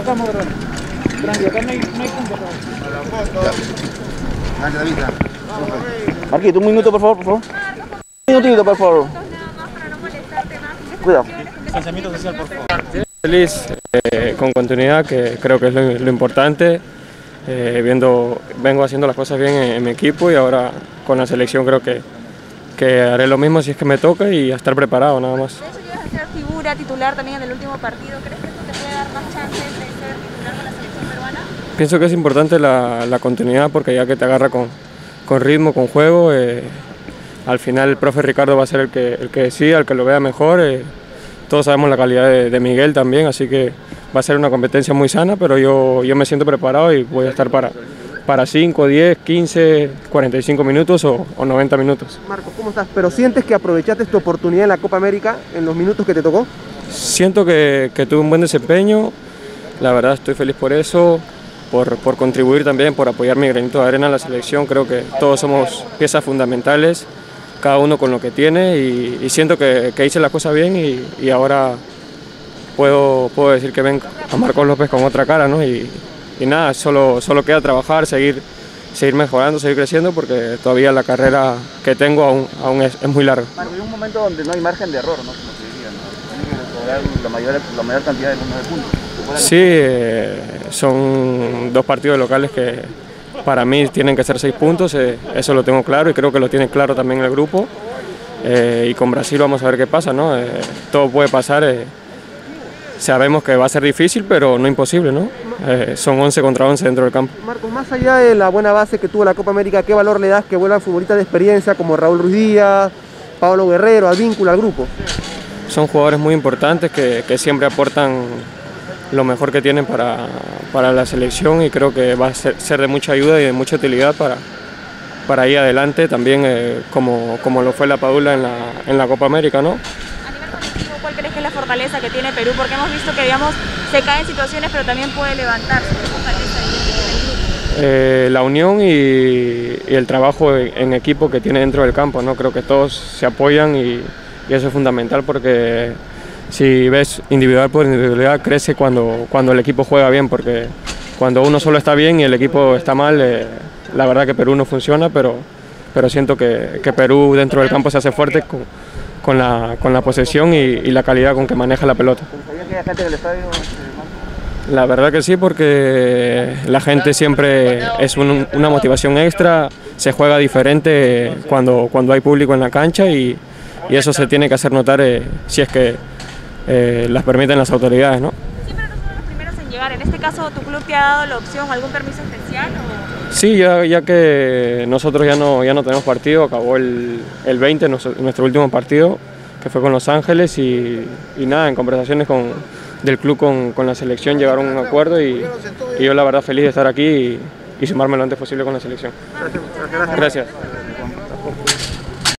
acá, Morón. Tranqui, acá no hay, no hay punto. Marquito, un minuto, por favor, por favor. Un minutito, por favor. Cuidado. Distanciamiento social, por favor. Feliz eh, con continuidad, que creo que es lo, lo importante. Eh, viendo, vengo haciendo las cosas bien en, en mi equipo y ahora con la selección creo que, que haré lo mismo si es que me toca y a estar preparado nada más. De hecho, llegas a ser figura titular también en el último partido. ¿Crees que esto te puede dar más chances de ser titular con la selección peruana? Pienso que es importante la, la continuidad porque ya que te agarra con, con ritmo, con juego, eh, al final el profe Ricardo va a ser el que, el que decida, el que lo vea mejor. eh, todos sabemos la calidad de, de Miguel también, así que va a ser una competencia muy sana, pero yo, yo me siento preparado y voy a estar para, para 5, 10, 15, 45 minutos o, o 90 minutos. Marcos, ¿cómo estás? ¿Pero sientes que aprovechaste tu oportunidad en la Copa América en los minutos que te tocó? Siento que, que tuve un buen desempeño, la verdad estoy feliz por eso, por, por contribuir también, por apoyar mi granito de arena a la selección. Creo que todos somos piezas fundamentales, cada uno con lo que tiene y, y siento que, que hice las cosas bien y, y ahora puedo, puedo decir que ven a Marcos López con otra cara, ¿no? Y, y nada, solo, solo queda trabajar, seguir, seguir mejorando, seguir creciendo porque todavía la carrera que tengo aún, aún es, es muy larga. Hay un momento donde no hay margen de error, ¿no? Como se diría, ¿no? Que la mayor, la mayor cantidad de puntos. Sí, eh, son dos partidos locales que para mí tienen que ser seis puntos, eh, eso lo tengo claro y creo que lo tiene claro también el grupo. Eh, y con Brasil vamos a ver qué pasa, ¿no? Eh, todo puede pasar. eh, sabemos que va a ser difícil, pero no imposible, ¿no? Eh, son 11 contra 11 dentro del campo. Marcos, más allá de la buena base que tuvo la Copa América, ¿qué valor le das que vuelvan futbolistas de experiencia como Raúl Ruiz Díaz, Pablo Guerrero, al vínculo, al grupo? Son jugadores muy importantes que, que siempre aportan lo mejor que tienen para, para la selección y creo que va a ser, ser de mucha ayuda y de mucha utilidad para, para ir adelante también eh, como, como lo fue la Padula en la, en la Copa América, ¿no? ¿cuál crees que es la fortaleza que tiene Perú? Porque hemos visto que, digamos, se cae en situaciones, pero también puede levantarse. Eh, la unión y, y el trabajo en, en equipo que tiene dentro del campo, ¿no? Creo que todos se apoyan y, y eso es fundamental porque si ves individual por individualidad crece cuando, cuando el equipo juega bien, porque cuando uno solo está bien y el equipo está mal, eh, la verdad que Perú no funciona, pero, pero siento que, que Perú dentro del campo se hace fuerte con, con la, con la posesión y, y la calidad con que maneja la pelota. Eh? La verdad que sí, porque la gente siempre es un- una motivación extra, se juega diferente cuando, cuando hay público en la cancha y, y eso se tiene que hacer notar eh, si es que eh, las permiten las autoridades. ¿no? Siempre no son los primeros en llegar. En este caso, ¿tu club te ha dado la opción, algún permiso especial? O... Sí, ya, ya que nosotros ya no, ya no tenemos partido, acabó el, el 20, nuestro, nuestro último partido, que fue con Los Ángeles, y, y nada, en conversaciones con, del club con, con la selección llegaron a un acuerdo y, y yo la verdad feliz de estar aquí y, y sumarme lo antes posible con la selección. Gracias.